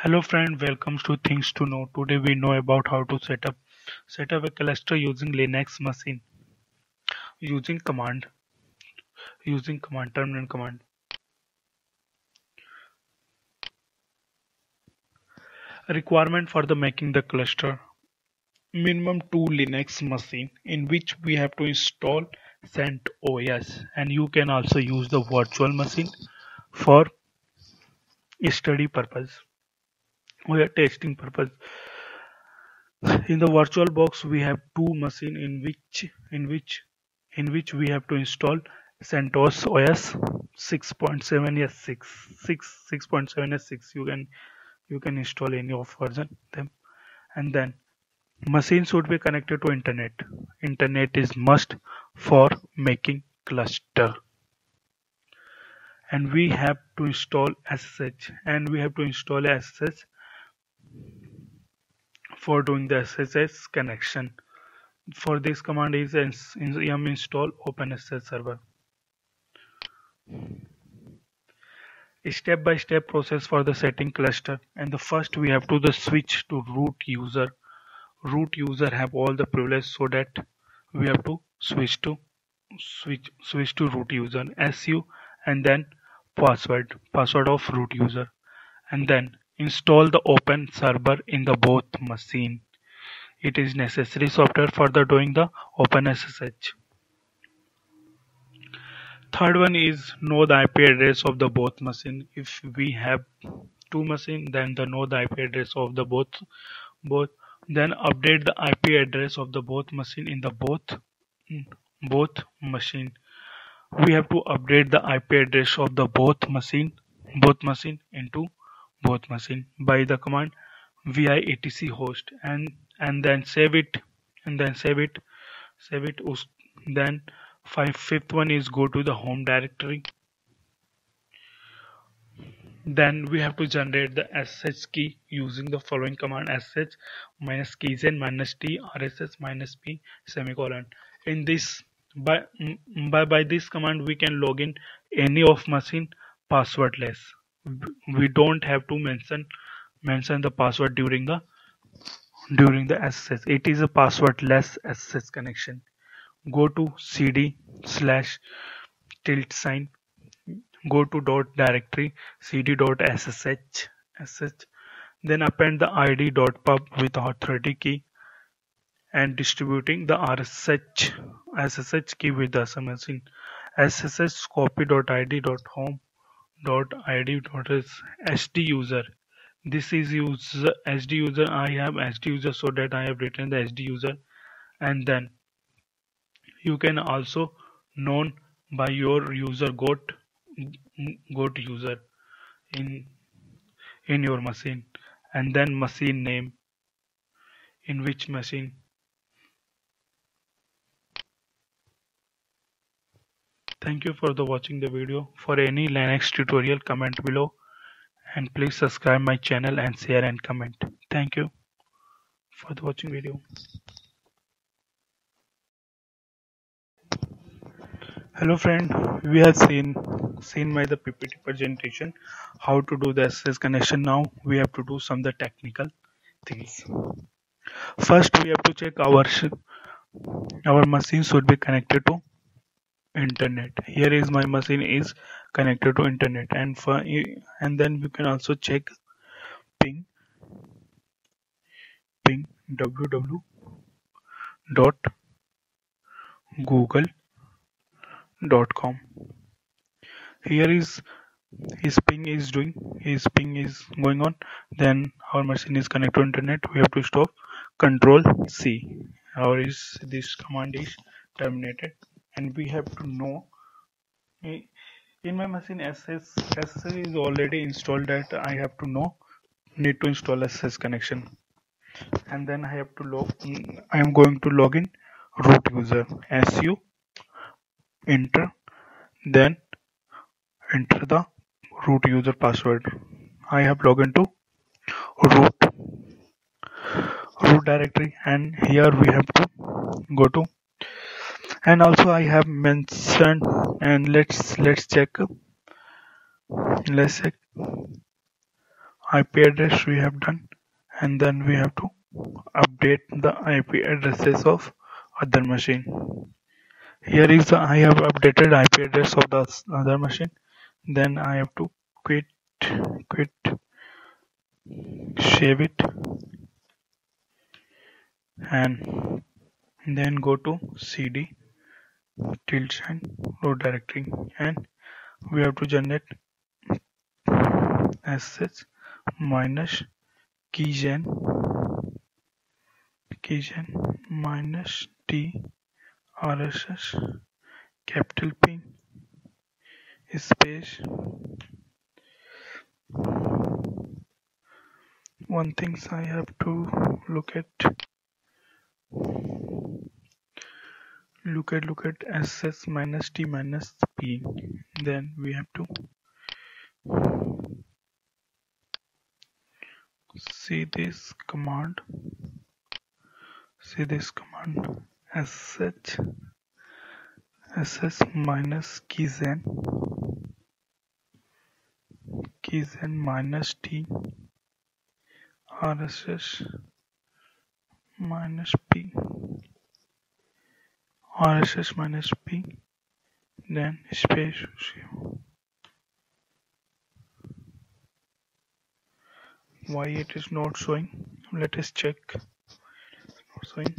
Hello friend, welcome to Things to Know. Today we know about how to set up set up a cluster using Linux machine. Using command using command terminal command. Requirement for the making the cluster. Minimum two Linux machine in which we have to install CentOS and you can also use the virtual machine for study purpose we are testing purpose. In the virtual box we have two machine in which in which in which we have to install CentOS OS 6.7 yes 6 6 6.7 s 6 you can you can install any of version them. And then machine should be connected to internet. Internet is must for making cluster. And we have to install SSH and we have to install SSH for doing the SSH connection. For this command is yum install OpenSSH server. A step by step process for the setting cluster and the first we have to the switch to root user. Root user have all the privilege so that we have to switch to switch switch to root user su and then password password of root user and then Install the Open server in the both machine. It is necessary software for the doing the OpenSSH. Third one is know the IP address of the both machine. If we have two machine, then the know the IP address of the both both. Then update the IP address of the both machine in the both both machine. We have to update the IP address of the both machine both machine into both machine by the command vi etc host and and then save it and then save it save it then five, fifth one is go to the home directory. Then we have to generate the sh key using the following command sh minus keygen minus t rss minus p semicolon. In this by by by this command we can log in any of machine passwordless we don't have to mention mention the password during the during the SSH. It is a passwordless SSH connection. Go to cd slash tilde sign. Go to dot directory cd dot ssh sh. Then append the id dot pub with authority key and distributing the RSH SSH key with the machine. SSH copy dot id dot home dot id dot is sd user. This is user sd user. I have sd user so that i have written the sd user. And then you can also known by your user got got user in in your machine. And then machine name in which machine Thank you for the watching the video. For any Linux tutorial comment below and please subscribe my channel and share and comment. Thank you for the watching video. Hello friend, we have seen seen by the PPT presentation how to do the SS connection. Now we have to do some the technical things. First we have to check our our machine should be connected to internet. Here is my machine is connected to internet. And for and then you can also check ping ping www dot google dot com. Here is his ping is doing his ping is going on. Then our machine is connected to internet. We have to stop. Control c. Or is this command is terminated and we have to know. In my machine SS, is already installed that I have to know need to install SS connection. And then I have to log I am going to log in root user su enter then enter the root user password. I have logged into root root directory and here we have to go to and also I have mentioned and let's let's check. Let's check. IP address we have done and then we have to update the IP addresses of other machine. Here is the I have updated IP address of the other machine. Then I have to quit quit save it. And then go to cd tilde sign root directory and we have to generate sh minus keygen keygen minus t rss capital P space one things I have to look at look at look at ss minus t minus p. Then we have to see this command see this command sh ss minus keygen keygen minus t rss minus p rss minus p then space why it is not showing? Let us check. Not showing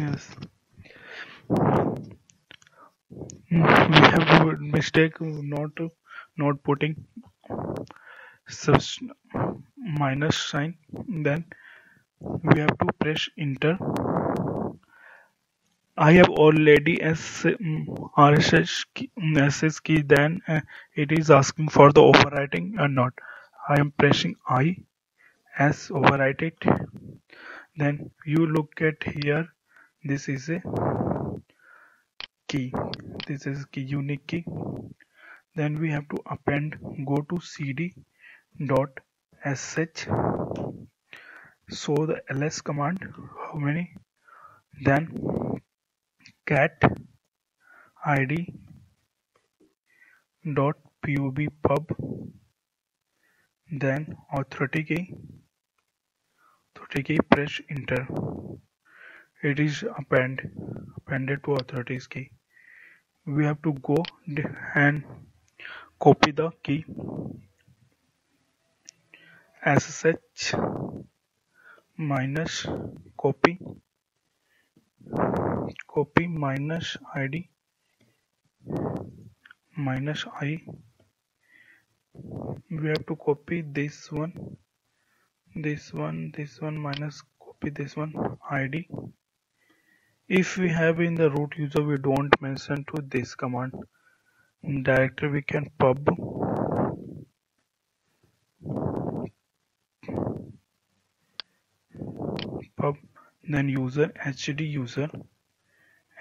yes. Mm, we have mistake not not putting minus sign. Then we have to press enter. I have already RSS mm, key, mm, SS key then uh, it is asking for the overwriting or not. I am pressing I as overwrite it. Then you look at here this is a key this is key unique key then we have to append go to cd dot sh so the ls command how many then cat id dot pub pub then authority key authority key press enter it is append appended to authorities key. We have to go and copy the key. Sh minus copy copy minus id minus i. We have to copy this one this one this one minus copy this one id if we have in the root user we don't mention to this command. Directly we can pub. Pub then user hd user.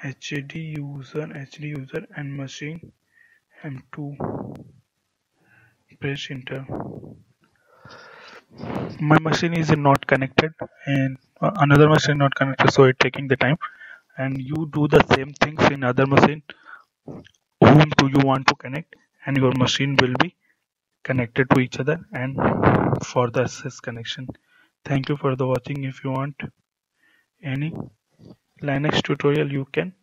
Hd user hd user and machine m2 press enter. My machine is not connected and uh, another machine not connected so it taking the time and you do the same things in other machine whom do you want to connect and your machine will be connected to each other and for the SS connection. Thank you for the watching. If you want any linux tutorial you can